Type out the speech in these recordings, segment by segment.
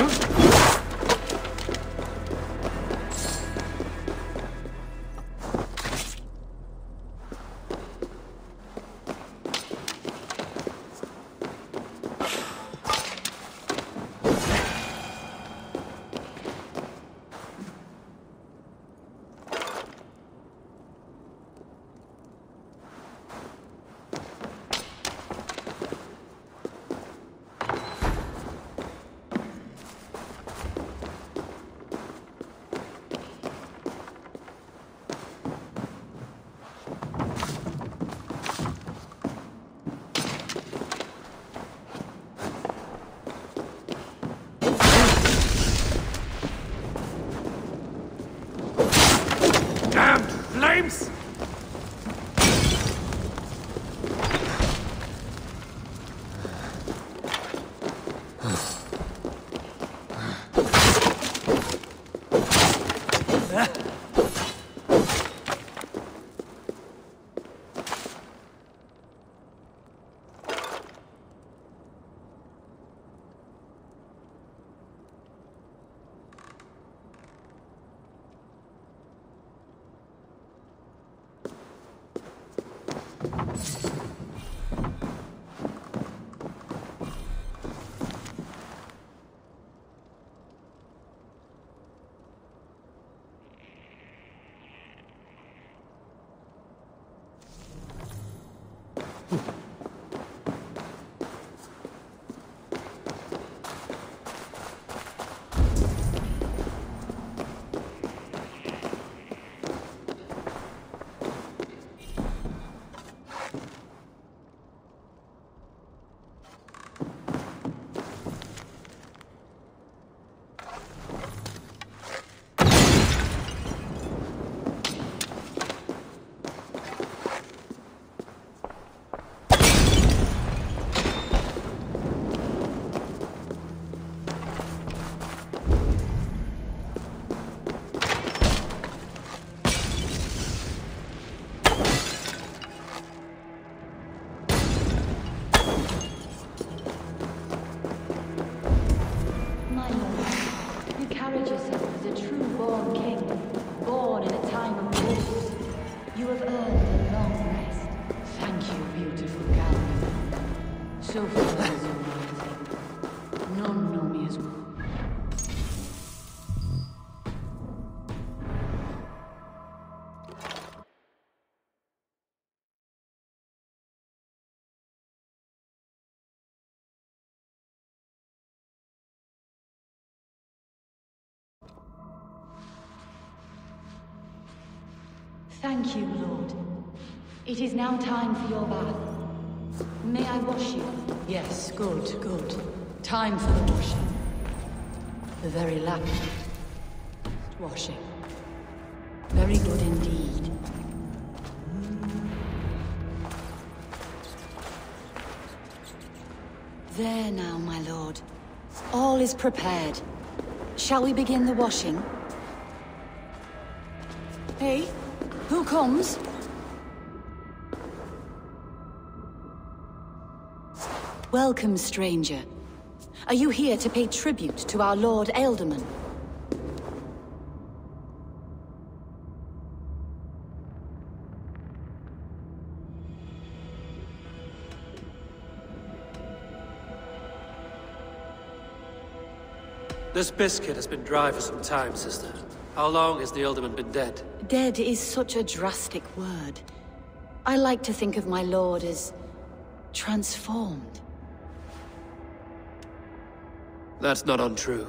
Damned My you as a true born king, born in a time of wars. You have earned a long rest. Thank you, beautiful Galvin. So far Thank you, Lord. It is now time for your bath. May I wash you? Yes, good, good. Time for the washing. The very of washing. Very good indeed. There now, my lord. All is prepared. Shall we begin the washing? Hey, who comes? Welcome, stranger. Are you here to pay tribute to our Lord Ealdorman? This biscuit has been dry for some time, sister. How long has the Ealdorman been dead? Dead is such a drastic word. I like to think of my lord as... transformed. That's not untrue.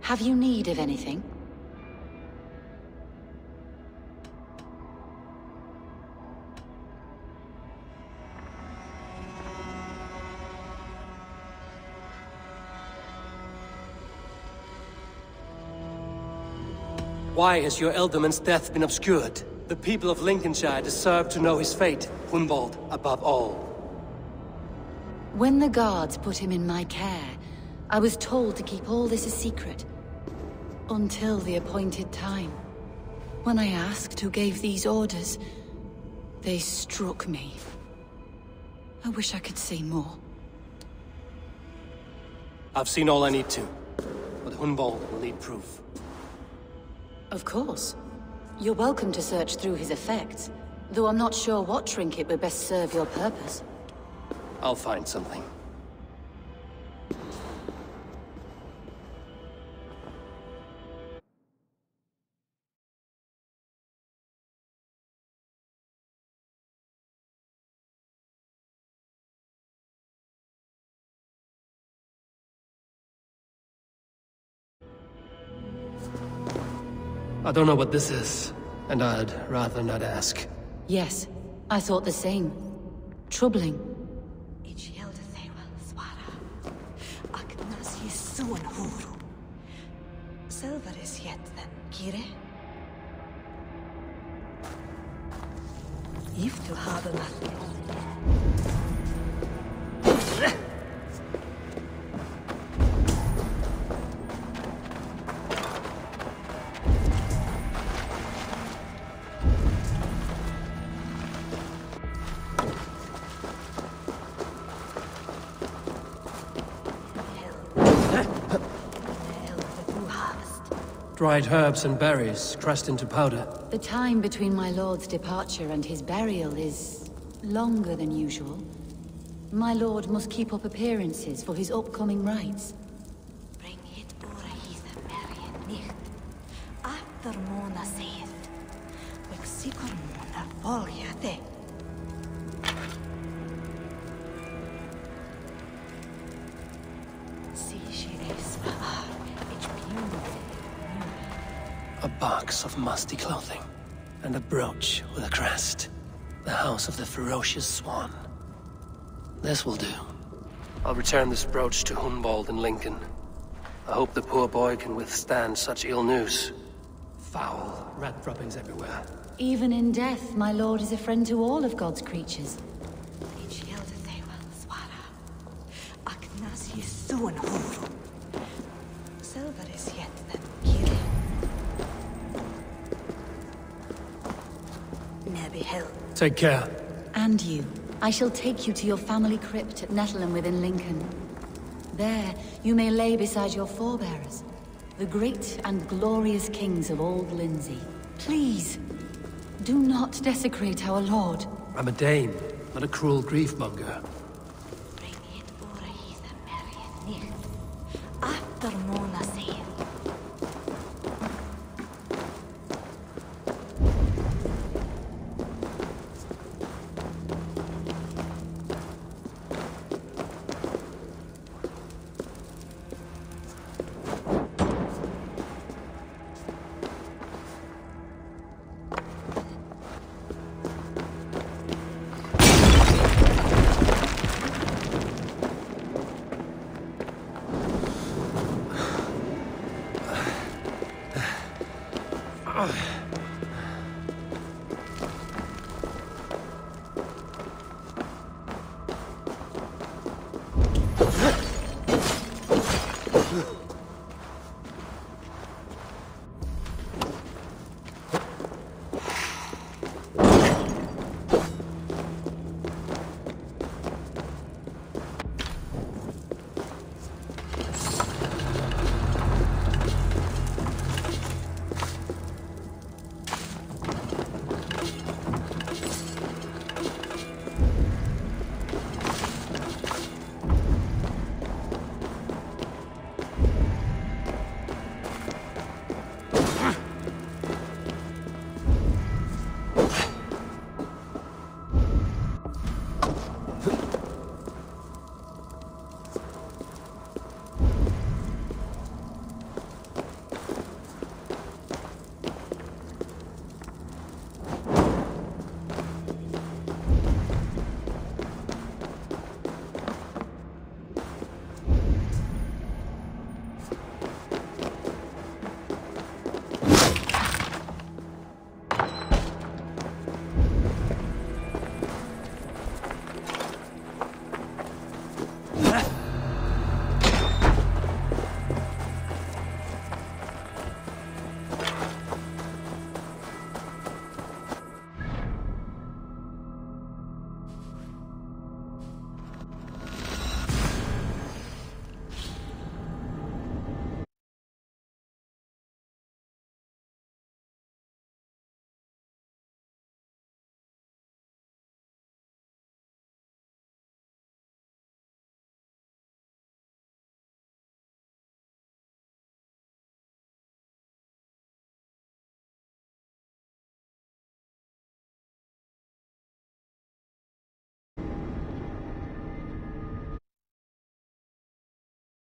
Have you need of anything? Why has your Ealdorman's death been obscured? The people of Lincolnshire deserve to know his fate, Hunwald above all. When the guards put him in my care, I was told to keep all this a secret. Until the appointed time. When I asked who gave these orders, they struck me. I wish I could say more. I've seen all I need to. But Hunwald will need proof. Of course. You're welcome to search through his effects, though I'm not sure what trinket would best serve your purpose. I'll find something. I don't know what this is, and I'd rather not ask. Yes, I thought the same. Troubling. Huru. Silveris yet then, Kire? If to have Dried herbs and berries, crushed into powder. The time between my lord's departure and his burial is... longer than usual. My lord must keep up appearances for his upcoming rites. Bring it ora hisa Marian nicht. After Mona saith. Vek sikor Mona A box of musty clothing. And a brooch with a crest. The house of the ferocious swan. This will do. I'll return this brooch to Hunwald in Lincoln. I hope the poor boy can withstand such ill news. Foul rat droppings everywhere. Even in death, my lord is a friend to all of God's creatures. Huru. Silveris yet Hill. Take care. And you. I shall take you to your family crypt at Nettleham within Lincoln. There, you may lay beside your forebearers, the great and glorious kings of Old Lindsey. Please, do not desecrate our lord. I'm a Dane, not a cruel grief-monger. Bring it ora hisa After Mona